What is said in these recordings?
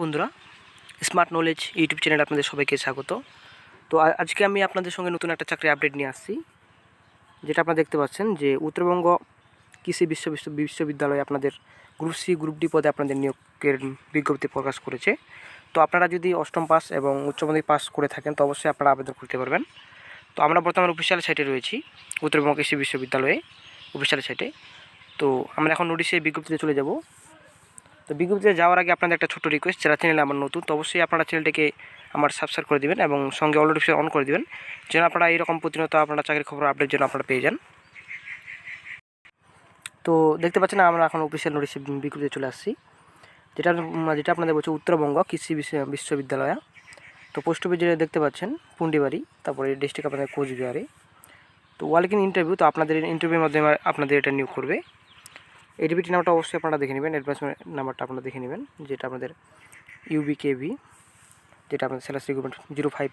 বন্ধুরা smart knowledge YouTube চ্যানেলে আপনাদের সবাইকে স্বাগত। তো আজকে আমি আপনাদের সঙ্গে নতুন একটা চাকরি আপডেট নিয়ে আসছি। যেটা আপনারা দেখতে পাচ্ছেন যে উত্তরবঙ্গ কৃষি বিশ্ব বিশ্ব বিশ্ববিদ্যালয়ে আপনাদের গ্রুপ সি গ্রুপ ডি পদে আপনাদের নিয়োগের বিজ্ঞপ্তি প্রকাশ করেছে। তো আপনারা যদি অষ্টম পাস এবং উচ্চ মাধ্যমিক পাস করে থাকেন, তো অবশ্যই আপনারা আবেদন করতে পারবেন। তো আমরা বর্তমানে অফিসিয়াল সাইটে রয়েছি, উত্তরবঙ্গ কৃষি বিশ্ববিদ্যালয়ে অফিসিয়াল সাইটে তো আমরা এখন নোটিশে বিজ্ঞপ্তিতে চলে যাব। তো বিজ্ঞপ্তিতে যাওয়ার আগে আপনাদের একটা ছোট্ট রিকোয়েস্ট যারা চ্যানেলে আমার নতুন, তো অবশ্যই আপনারা চ্যানেলটাকে আমার সাবস্ক্রাইব করে দিবেন এবং সঙ্গে অল নোটিফিকেশন অন করে দিবেন, যেন আপনারা এইরকম প্রতিনিয়ত আপনারা চাকরির খবর আপডেট যেন আপনারা পেয়ে যান। তো দেখতে পাচ্ছেন আমরা এখন অফিসিয়াল নোটিশ বিজ্ঞপ্তিতে চলে আসছি, যেটা যেটা আপনাদের বলছে উত্তরবঙ্গ কৃষি বিশ্ববিদ্যালয়। তো পোস্ট অফিস যেটা দেখতে পাচ্ছেন, পুন্ডিবাড়ি, তারপরে ডিস্ট্রিক্ট আপনাদের কোচবিহারে। তো ওয়ালকিন ইন্টারভিউ তো আপনাদের ইন্টারভিউর মাধ্যমে আপনাদের এটা নিয়োগ করবে। এডিবিটি নাম্বারটা অবশ্যই আপনারা দেখে নেবেন অ্যাডভান্সমেন্ট নাম্বারটা আপনারা দেখে নেবেন, যেটা আপনাদের ইউবিকেভি যেটা আপনাদের salary recruitment zero five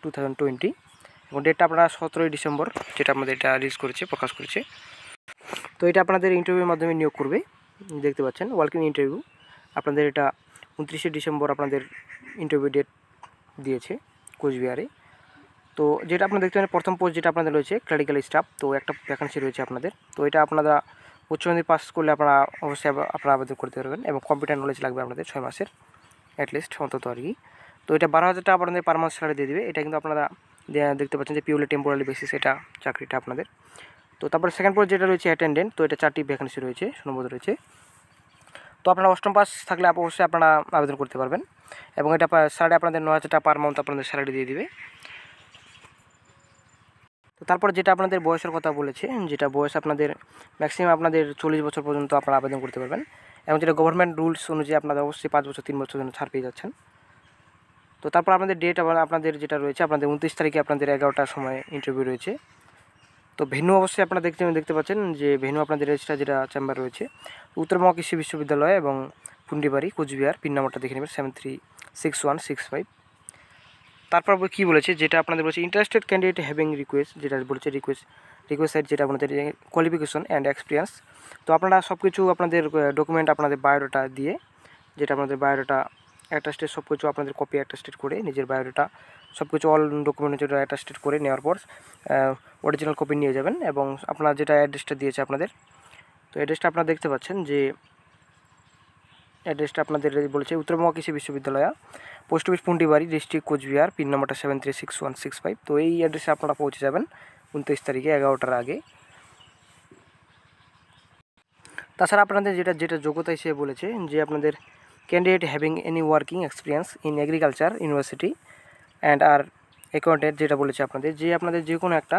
two thousand twenty এবং ডেটটা আপনারা সতেরোই ডিসেম্বর, যেটা আমাদের এটা রিলিজ করেছে, প্রকাশ করেছে। তো এটা আপনাদের ইন্টারভিউর মাধ্যমে নিয়োগ করবে, দেখতে পাচ্ছেন ওয়ালকিং ইন্টারভিউ আপনাদের এটা উনত্রিশে ডিসেম্বর আপনাদের ইন্টারভিউ ডেট দিয়েছে, কোচবিহারে। তো যেটা আপনারা দেখতে পাচ্ছেন, প্রথম পোস্ট যেটা আপনাদের রয়েছে ক্লারিক্যাল স্টাফ তো একটা ভ্যাকান্সি রয়েছে আপনাদের। তো এটা আপনারা উচ্চ মাধ্যমিক পাস করলে আপনারা অবশ্যই আপনারা আবেদন করতে পারবেন এবং কম্পিউটার নলেজ লাগবে আপনাদের ছয় মাসের অ্যাটলিস্ট অন্তত আর কি। তো এটা বারো হাজার টাকা আপনাদের পার মাস স্যালারি দিয়ে দেবে। এটা কিন্তু আপনারা দেখতে পাচ্ছেন যে পিওরলি টেম্পোরারি বেসিস এটা চাকরিটা আপনাদের। তো তারপরে সেকেন্ড পোস্ট যেটা রয়েছে অ্যাটেন্ডেন্ট তো এটা চারটি ভ্যাকেন্সি রয়েছে, সম্ভবত রয়েছে। তো আপনারা অষ্টম পাস থাকলে অবশ্যই আপনারা আবেদন করতে পারবেন। এবং এটা স্যালারি আপনাদের ন হাজার টাকা পার মান্থ আপনাদের স্যালারি দিয়ে দিবে। তো তারপরে যেটা আপনাদের বয়সের কথা বলেছে, যেটা বয়স আপনাদের ম্যাক্সিমাম আপনাদের চল্লিশ বছর পর্যন্ত আপনারা আবেদন করতে পারবেন এবং যেটা গভর্নমেন্ট রুলস অনুযায়ী আপনাদের অবশ্যই পাঁচ বছর, তিন বছর জন্য ছাড় পেয়ে যাচ্ছেন। তো তারপর আপনাদের ডেট আপনাদের যেটা রয়েছে, আপনাদের উনত্রিশ তারিখে আপনাদের এগারোটার সময় ইন্টারভিউ রয়েছে। তো ভেন্যু অবশ্যই আপনারা দেখতে দেখতে পাচ্ছেন যে ভেন্যু আপনাদের রেজিস্টার যেটা চেম্বার রয়েছে উত্তরবঙ্গ কৃষি বিশ্ববিদ্যালয় এবং পুন্ডিবাড়ি, কোচবিহার, পিন নাম্বারটা দেখে নেবেন seven three six one six five তারপর কী বলেছে? যেটা আপনাদের বলেছে ইন্টারেস্টেড ক্যান্ডিডেট হ্যাভিং রিকোয়েস্ট যেটা বলেছে রিকোয়েস্ট রিকোয়েস্ট সাইড যেটা আপনাদের কোয়ালিফিকেশন অ্যান্ড এক্সপিরিয়েন্স তো আপনারা সব কিছু আপনাদের ডকুমেন্ট আপনাদের বায়োডাটা দিয়ে, যেটা আপনাদের বায়োডাটা অ্যাটাস্টেড সব কিছু আপনাদের কপি অ্যাটাস্টেড করে, নিজের বায়োডাটা সব কিছু অল ডকুমেন্ট যেটা অ্যাটাস্টেড করে নেওয়ার পর অরিজিনাল কপি নিয়ে যাবেন এবং আপনার যেটা অ্যাড্রেসটা দিয়েছে আপনাদের, তো অ্যাড্রেসটা আপনারা দেখতে পাচ্ছেন যে অ্যাড্রেসটা আপনাদের বলেছে, Uttarbanga Krishi Vishwavidyalaya, post office Pundibari, district Coochbehar, pin নম্বরটা seven three six one six five তো এই অ্যাড্রেসে আপনারা পৌঁছে যাবেন উনত্রিশ তারিখে, এগারোটার আগে। তাছাড়া আপনাদের যেটা যেটা যোগ্যতা হিসেবে বলেছে যে আপনাদের candidate having any working experience in agriculture university and R accountant যেটা বলেছে আপনাদের, যে আপনাদের যে কোনো একটা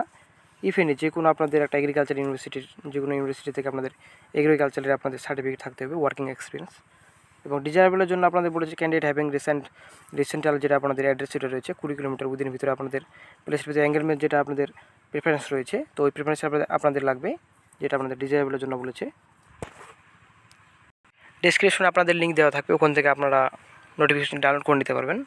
ইফেনি যে কোনো আপনাদের একটা এগ্রিকালচার ইউনিভার্সিটির যে কোনো ইউনিভার্সিটি থেকে আপনাদের এগ্রিকালচারের আপনাদের সার্টিফিকেট থাকতে হবে ওয়ার্কিং এক্সপিরিয়েন্স এবং ডিজায়ারেবলের জন্য আপনাদের বলেছে ক্যান্ডিডেট হ্যাভিং রিসেন্ট রিসেন্টাল যেটা আপনাদের অ্যাড্রেস সেটা রয়েছে কুড়ি কিলোমিটার উদিনের ভিতরে আপনাদের প্লেস ভিতরে অ্যাঙ্গেলমেন্ট যেটা আপনাদের প্রেফারেন্স রয়েছে। তো ওই প্রেফারেন্স আপনাদের আপনাদের লাগবে, যেটা আপনাদের ডিজায়ারেবলের জন্য বলেছে। ডিসক্রিপশনে আপনাদের লিঙ্ক দেওয়া থাকবে, ওখান থেকে আপনারা নোটিফিকেশন ডাউনলোড করে নিতে পারবেন।